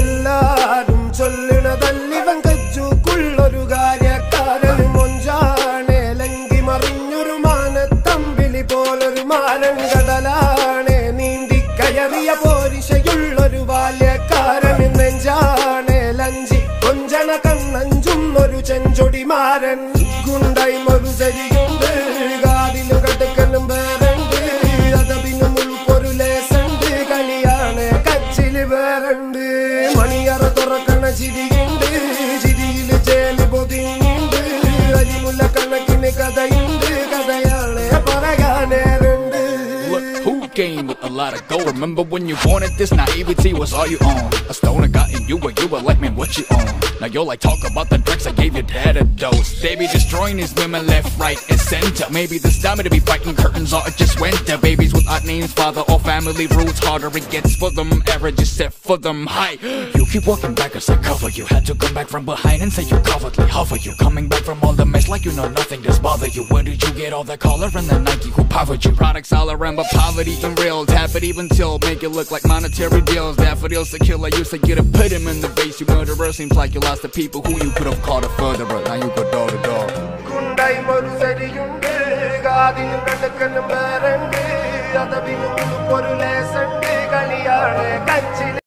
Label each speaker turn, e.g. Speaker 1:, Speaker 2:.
Speaker 1: എല്ലാരും ചൊല്ലണതല്ലിവൻ കജ്ജുക്കുള്ളൊരു കാര്യക്കാരൻ മൊഞ്ചാണേലെങ്കി മറിഞ്ഞൊരു മാനത്തമ്പിളി പോലൊരു മാനം കടലാണേ നീന്തി കയറിയ പോരിശയുള്ളൊരു ബാല്യക്കാരൻ നെഞ്ചാണേ. ലഞ്ചി കൊഞ്ചന കണ്ണഞ്ചും ഒരു ചെഞ്ചൊടിമാരൻ.
Speaker 2: ഗുണ്ടൈ ശരിയ came with a lot of gold? Remember when you wanted this naivety was all you own? A stoner got you, but you were like, man, what you own? Now you're like, talk about the drugs I gave your dad a dose. Baby, destroying these women left, right, and center. Maybe this time to be fighting curtains or it just winter. Babies with odd names, father or family roots. Harder it gets for them, average is set for them high. You keep walking back as I cover you. Had to come back from behind and say you covertly hover you. Coming back from all the mess like you know nothing does bother you. Where did you get all that collar and the Nike who powered you? Products all around, but poverty and real. Tap it even till make it look like monetary deals. Daffodils to kill, I used to get to put in the face, you murderer. Seems like you lost the people who you could have called a furtherer. Now you go door to door.